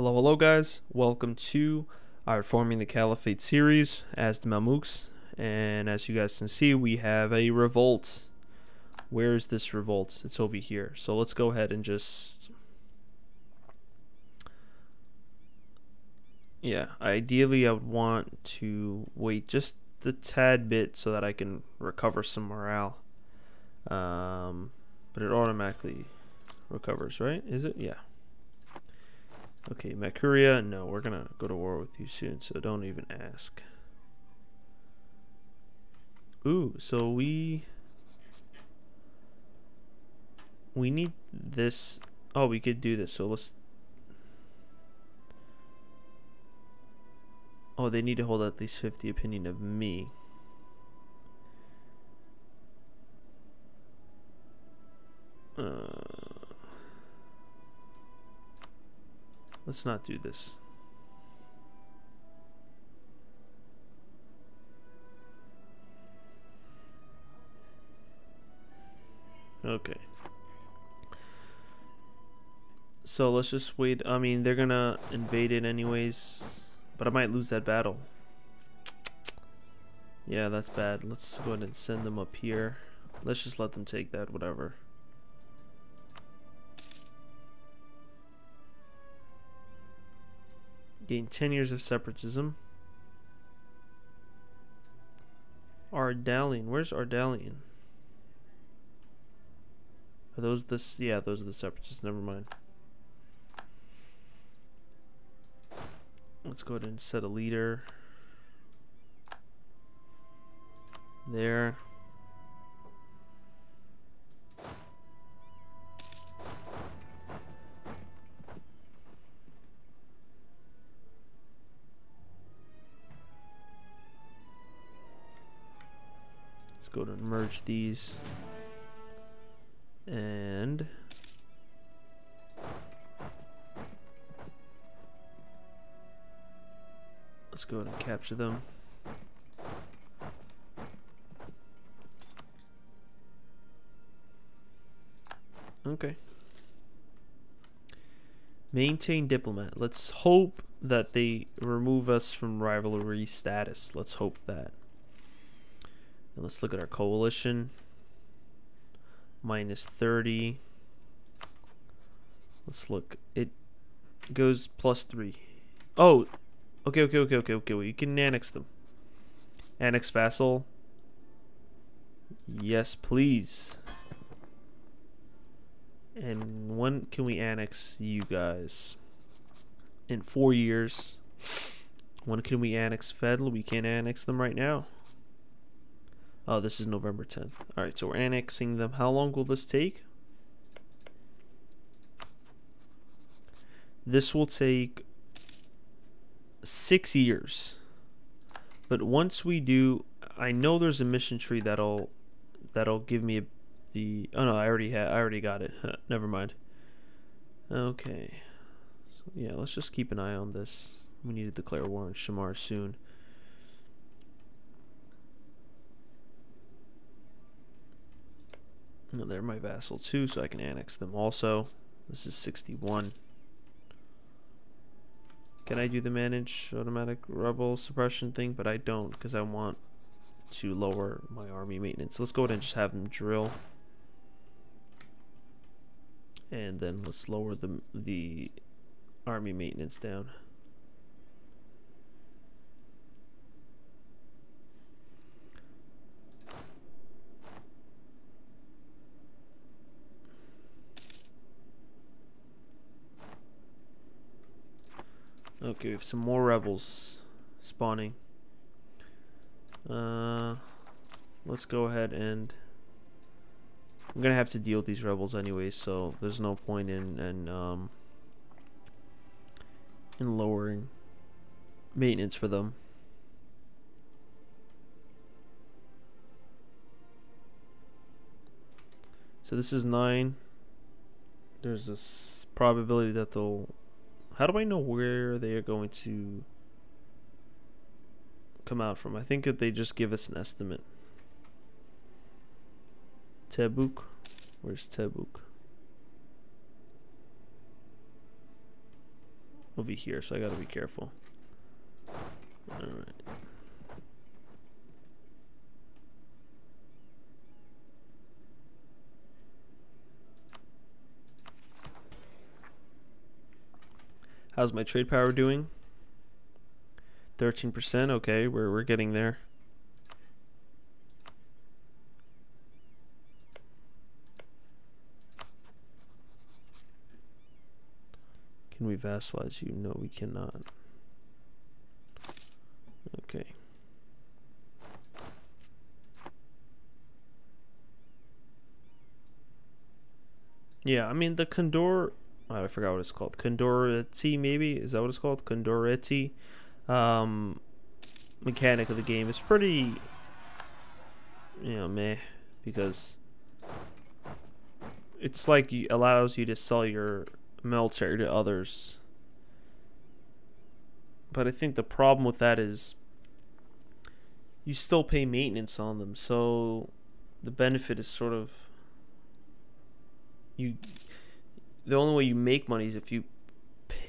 Hello, hello, guys. Welcome to our Forming the Caliphate series as the Mamluks. And as you guys can see, we have a revolt. Where is this revolt? It's over here. So let's go ahead and just. Yeah, ideally, I would want to wait just a tad bit so that I can recover some morale. Um, but it automatically recovers, right? Is it? Yeah. Okay, Makuria, no, we're gonna go to war with you soon, so don't even ask. Ooh, so we... We need this... Oh, we could do this, so let's... Oh, they need to hold at least 50 opinion of me. Let's not do this. Okay. So let's just wait. I mean, they're gonna invade it anyways. But I might lose that battle. Yeah, that's bad. Let's go ahead and send them up here. Let's just let them take that, whatever. Gain 10 years of separatism. Ardalian. Where's Ardalian? Are those the... Yeah, those are the separatists. Never mind. Let's go ahead and set a leader. There. Go to merge these. And let's go ahead and capture them. Okay. Maintain diplomat. Let's hope that they remove us from rivalry status. Let's hope that and let's look at our coalition. Minus 30. Let's look. It goes plus 3. Oh! Okay, okay, okay, okay, okay. We can annex them. Annex vassal. Yes, please. And when can we annex you guys? In four years. When can we annex Fedl? We can't annex them right now. Oh, this is November 10th. All right, so we're annexing them. How long will this take? This will take six years. But once we do, I know there's a mission tree that'll that'll give me the. Oh no, I already had. I already got it. Never mind. Okay. So yeah, let's just keep an eye on this. We need to declare war on Shammar soon. They're my vassal too, so I can annex them also. This is 61. Can I do the manage automatic rebel suppression thing? But I don't because I want to lower my army maintenance. Let's go ahead and just have them drill. And then let's lower the, the army maintenance down. Okay, we have some more rebels spawning. Uh, let's go ahead and I'm gonna have to deal with these rebels anyway, so there's no point in in um in lowering maintenance for them. So this is nine. There's this probability that they'll how do I know where they are going to come out from? I think that they just give us an estimate. Tebuk? Where's Tebuk? over here, so I gotta be careful. Alright. How's my trade power doing? 13%, okay, we're, we're getting there. Can we vassalize you? No, we cannot. Okay. Yeah, I mean the Condor I forgot what it's called. Kondoretsi, maybe? Is that what it's called? Kondoretsi um, mechanic of the game It's pretty, you know, meh, because it's like allows you to sell your military to others. But I think the problem with that is you still pay maintenance on them, so the benefit is sort of you the only way you make money is if you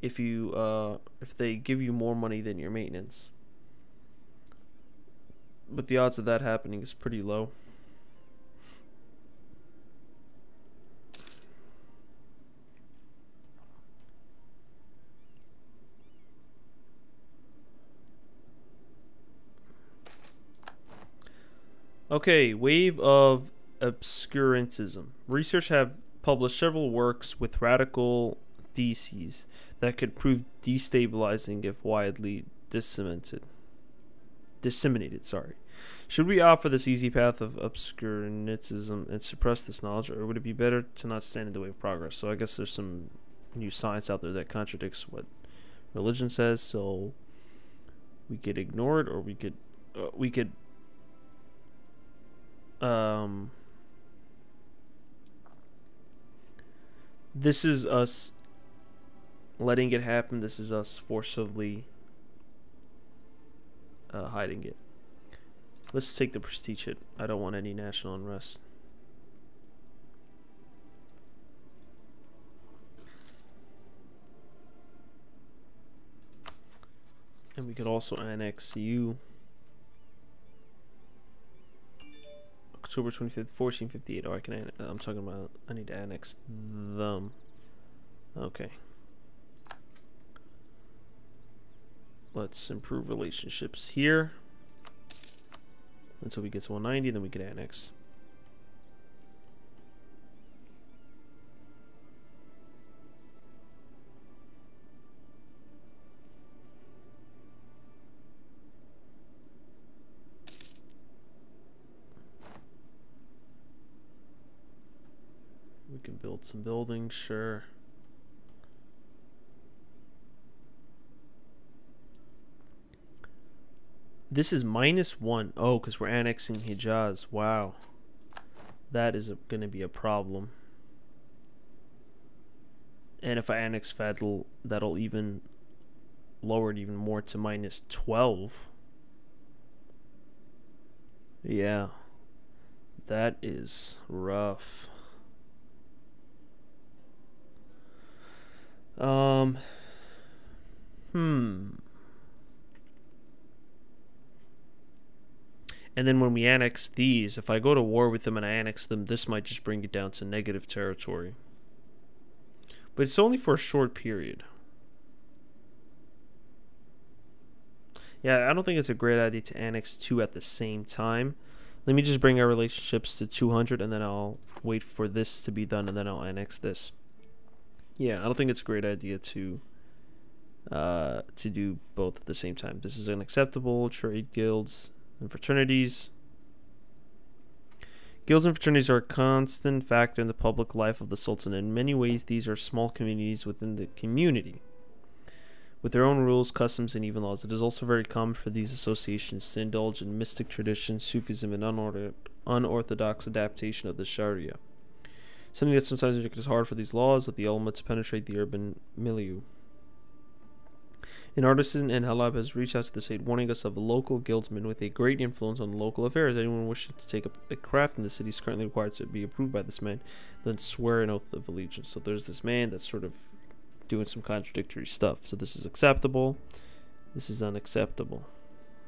if you uh, if they give you more money than your maintenance. But the odds of that happening is pretty low. Okay, wave of obscurantism. Research have published several works with radical theses that could prove destabilizing if widely disseminated. Disseminated, sorry. Should we opt for this easy path of obscurantism and suppress this knowledge, or would it be better to not stand in the way of progress? So I guess there's some new science out there that contradicts what religion says, so we could ignore it, or we could uh, we could um this is us letting it happen. This is us forcibly uh, hiding it. Let's take the prestige hit. I don't want any national unrest. And we could also annex you. October 25th, 1458. Oh, I can. I'm talking about. I need to annex them. Okay. Let's improve relationships here. Until we get to 190, then we can annex. We can build some buildings, sure. This is minus one. Oh, because we're annexing Hijaz. Wow. That is going to be a problem. And if I annex Fadl, that'll even lower it even more to minus 12. Yeah. That is rough. Um. Hmm. And then when we annex these, if I go to war with them and I annex them, this might just bring it down to negative territory. But it's only for a short period. Yeah, I don't think it's a great idea to annex two at the same time. Let me just bring our relationships to 200 and then I'll wait for this to be done and then I'll annex this. Yeah, I don't think it's a great idea to uh, to do both at the same time. This is unacceptable. Trade guilds and fraternities. Guilds and fraternities are a constant factor in the public life of the Sultan. In many ways, these are small communities within the community with their own rules, customs, and even laws. It is also very common for these associations to indulge in mystic traditions, Sufism, and unorthodox adaptation of the Sharia. Something that sometimes makes it hard for these laws of the elements to penetrate the urban milieu. An artisan in Halab has reached out to the state warning us of a local guildsman with a great influence on local affairs. Anyone wishing to take up a craft in the city is currently required to be approved by this man, then swear an oath of allegiance. So there's this man that's sort of doing some contradictory stuff. So this is acceptable. This is unacceptable.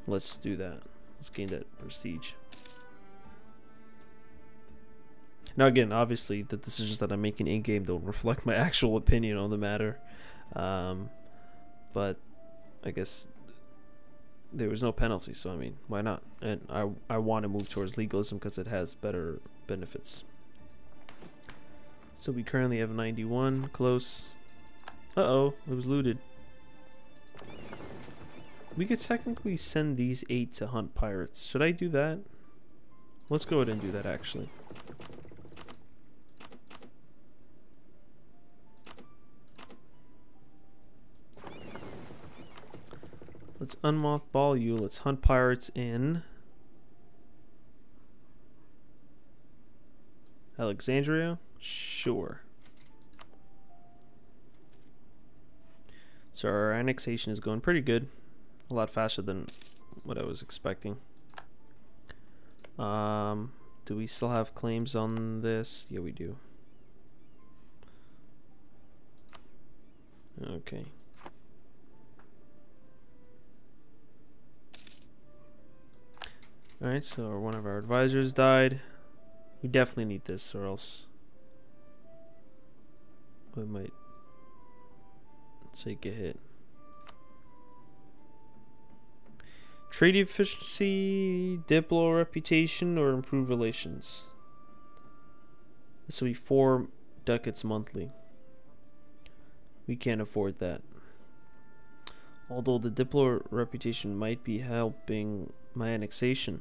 Let's do that. Let's gain that prestige. Now again, obviously the decisions that I'm making in game don't reflect my actual opinion on the matter. Um, but I guess there was no penalty, so I mean, why not? And I I want to move towards legalism because it has better benefits. So we currently have 91 close. Uh oh, it was looted. We could technically send these eight to hunt pirates. Should I do that? Let's go ahead and do that actually. Let's unmothball you. Let's hunt pirates in Alexandria. Sure. So our annexation is going pretty good. A lot faster than what I was expecting. Um, do we still have claims on this? Yeah, we do. Okay. Alright, so one of our advisors died. We definitely need this or else we might take a hit. Trade efficiency, Diplo reputation, or improve relations. This will be four ducats monthly. We can't afford that. Although the Diplo reputation might be helping my annexation.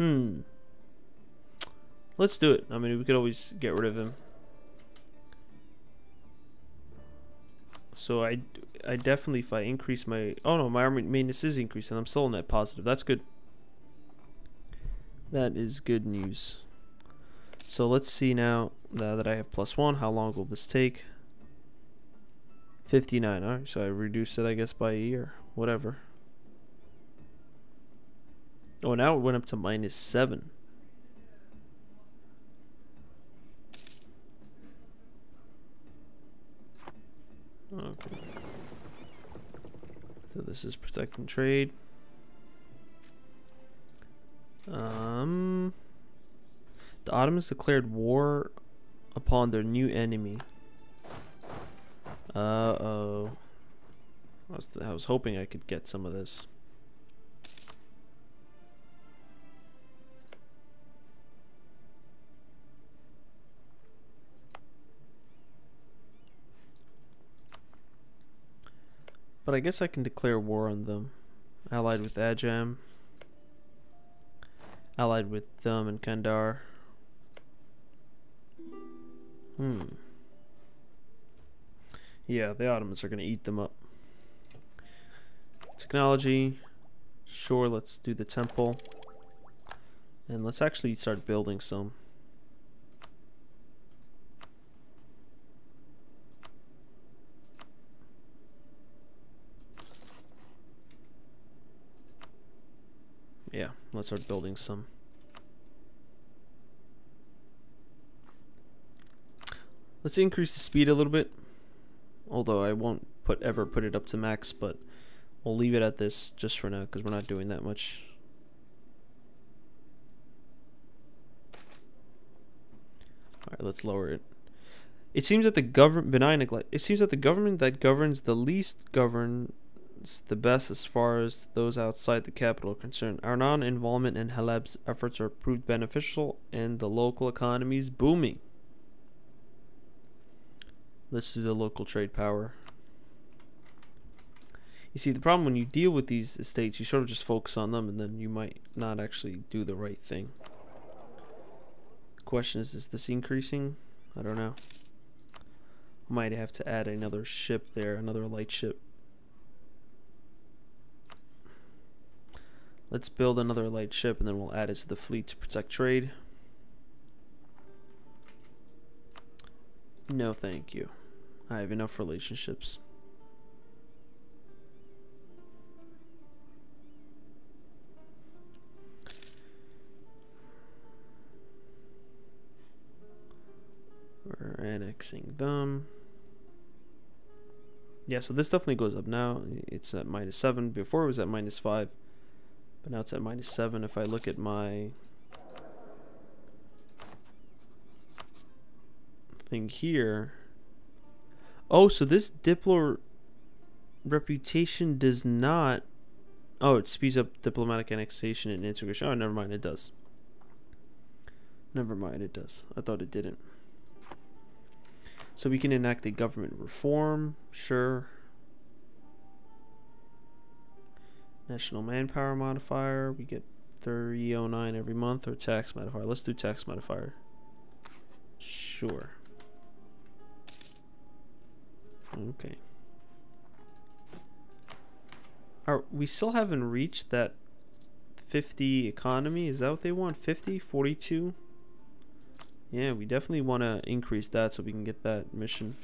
Hmm. Let's do it. I mean, we could always get rid of him. So I, I definitely, if I increase my... Oh no, my army maintenance is increasing. I'm still net positive. That's good. That is good news. So let's see now, now that I have plus one, how long will this take? 59. Alright, so I reduced it, I guess, by a year. Whatever. Oh, now it went up to minus 7. Okay. So this is protecting trade. Um, the Ottomans declared war upon their new enemy. Uh oh. I was, I was hoping I could get some of this. But I guess I can declare war on them. Allied with Ajam. Allied with them and Kandar. Hmm. Yeah, the Ottomans are going to eat them up. Technology. Sure, let's do the temple. And let's actually start building some. Yeah, let's start building some. Let's increase the speed a little bit. Although I won't put ever put it up to max, but we'll leave it at this just for now because we're not doing that much. Alright, let's lower it. It seems that the government benign neglect. It seems that the government that governs the least govern it's the best as far as those outside the capital are concerned. Our non involvement in Haleb's efforts are proved beneficial and the local economy is booming. Let's do the local trade power. You see, the problem when you deal with these estates, you sort of just focus on them and then you might not actually do the right thing. Question is, is this increasing? I don't know. Might have to add another ship there, another light ship. Let's build another light ship and then we'll add it to the fleet to protect trade. No, thank you. I have enough relationships. We're annexing them. Yeah, so this definitely goes up now. It's at minus 7. Before it was at minus 5. But now it's at minus 7. If I look at my thing here. Oh, so this Diplo reputation does not. Oh, it speeds up diplomatic annexation and integration. Oh, never mind, it does. Never mind, it does. I thought it didn't. So we can enact a government reform, sure. National manpower modifier, we get 309 every month, or tax modifier. Let's do tax modifier. Sure. Okay. Are we still haven't reached that 50 economy? Is that what they want? 50? 42? Yeah, we definitely want to increase that so we can get that mission.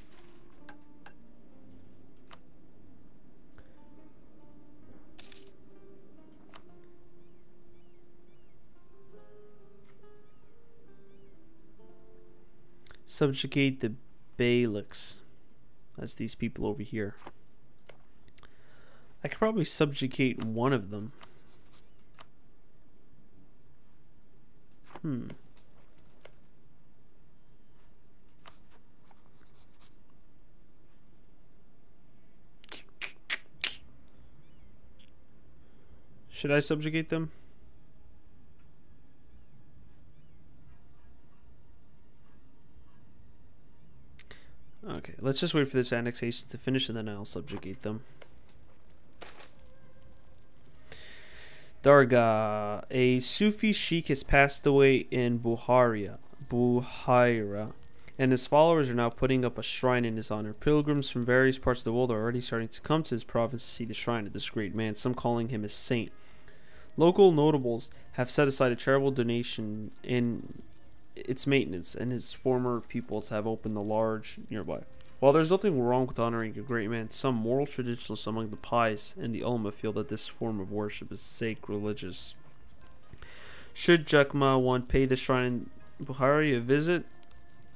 Subjugate the Beyliks. That's these people over here. I could probably subjugate one of them. Hmm. Should I subjugate them? Okay, let's just wait for this annexation to finish and then I'll subjugate them. Dargah. A Sufi sheikh has passed away in Buharia, Buhaira, and his followers are now putting up a shrine in his honor. Pilgrims from various parts of the world are already starting to come to his province to see the shrine of this great man, some calling him a saint. Local notables have set aside a charitable donation in its maintenance, and his former pupils have opened a large nearby. While there's nothing wrong with honoring a great man, some moral traditionalists among the pious and the ulama feel that this form of worship is sacrilegious. Should Jakma one pay the shrine in Buhari a visit,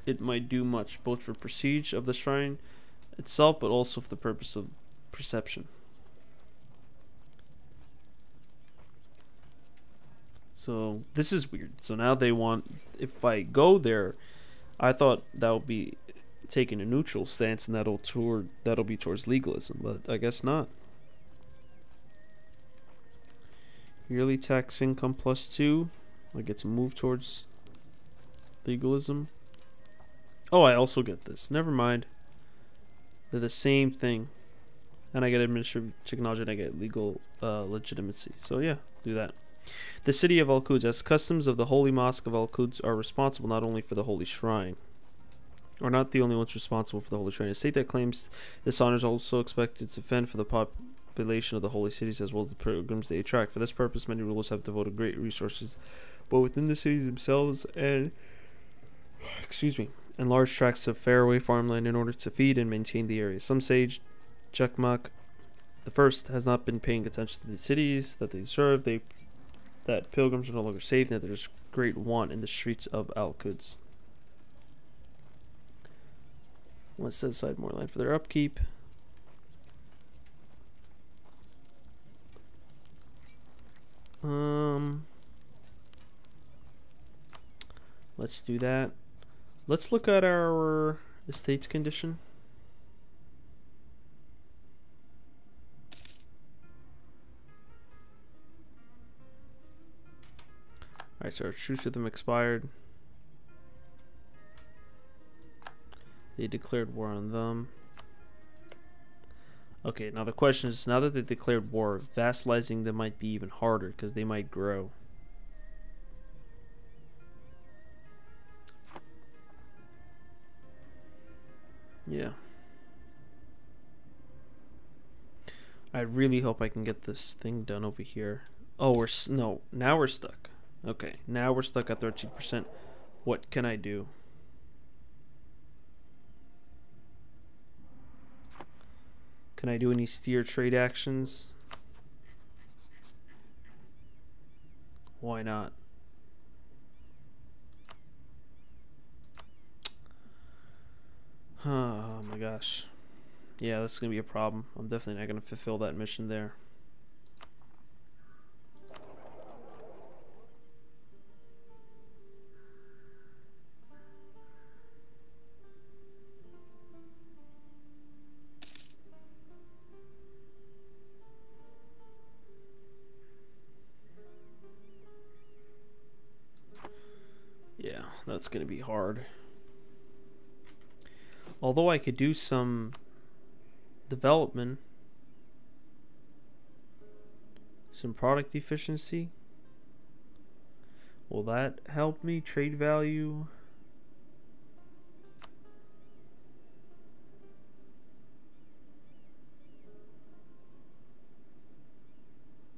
it might do much, both for prestige of the shrine itself, but also for the purpose of perception. So this is weird. So now they want if I go there, I thought that would be taking a neutral stance and that'll toward that'll be towards legalism, but I guess not. Yearly tax income plus two. I get to move towards legalism. Oh, I also get this. Never mind. They're the same thing. And I get administrative technology and I get legal uh, legitimacy. So yeah, do that. The city of Al Quds, as customs of the Holy Mosque of Al Quds are responsible not only for the Holy Shrine, are not the only ones responsible for the Holy Shrine. A state that claims this honor is also expected to fend for the population of the holy cities as well as the pilgrims they attract. For this purpose, many rulers have devoted great resources, both within the cities themselves and, excuse me, and large tracts of fairway farmland in order to feed and maintain the area. Some sage, Jakmak the first has not been paying attention to the cities that they serve. They that pilgrims are no longer safe and that there's great want in the streets of Al Quds. Let's set aside more land for their upkeep. Um, let's do that. Let's look at our estate's condition. Alright, so our truce with them expired. They declared war on them. Okay, now the question is, now that they declared war, vassalizing them might be even harder because they might grow. Yeah. I really hope I can get this thing done over here. Oh, we're no, now we're stuck. Okay, now we're stuck at 13%. What can I do? Can I do any steer trade actions? Why not? Oh my gosh. Yeah, that's gonna be a problem. I'm definitely not gonna fulfill that mission there. That's gonna be hard. Although I could do some development, some product efficiency. Will that help me trade value?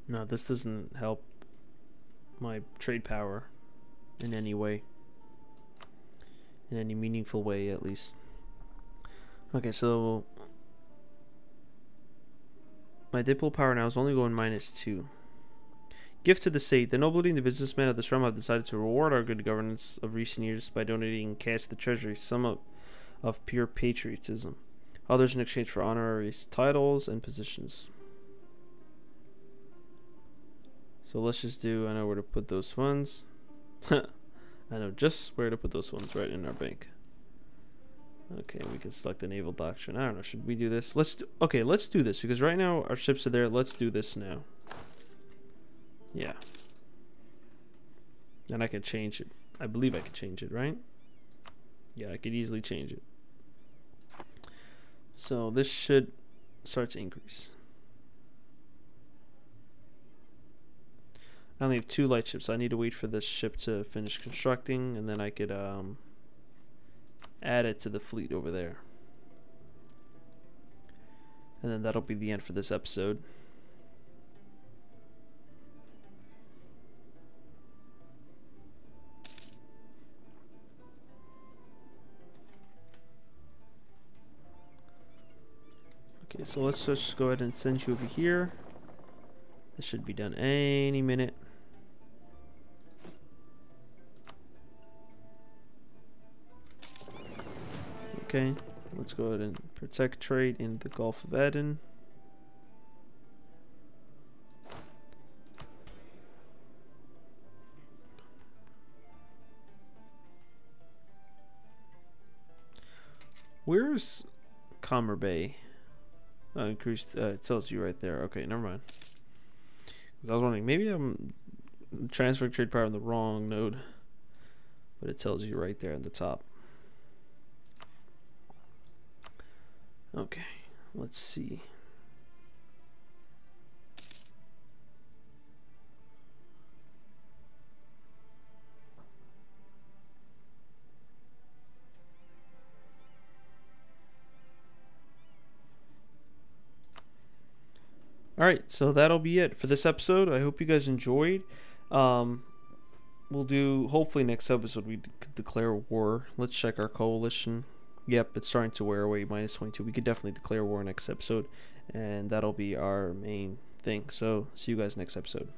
No, this doesn't help my trade power in any way. In any meaningful way, at least. Okay, so my diplo power now is only going minus two. Gift to the state. The nobility and the businessmen of this realm have decided to reward our good governance of recent years by donating cash to the treasury, some of, of pure patriotism, others in exchange for honorary titles and positions. So let's just do, I know where to put those funds. I know just where to put those ones right in our bank. Okay, we can select the naval doctrine. I don't know. Should we do this? Let's do, okay. Let's do this because right now our ships are there. Let's do this now. Yeah. And I can change it. I believe I can change it, right? Yeah, I could easily change it. So this should start to increase. I only have two light ships. I need to wait for this ship to finish constructing, and then I could um, add it to the fleet over there. And then that'll be the end for this episode. Okay, so let's just go ahead and send you over here. This should be done any minute. Okay, let's go ahead and protect trade in the Gulf of Aden. Where's Commer Bay? Oh, increased. Uh, it tells you right there. Okay, never mind. Because I was wondering, maybe I'm transferring trade power on the wrong node, but it tells you right there at the top. Okay, let's see. All right, so that'll be it for this episode. I hope you guys enjoyed. Um, we'll do hopefully next episode we declare war. Let's check our coalition. Yep, it's starting to wear away. Minus 22. We could definitely declare war next episode, and that'll be our main thing. So, see you guys next episode.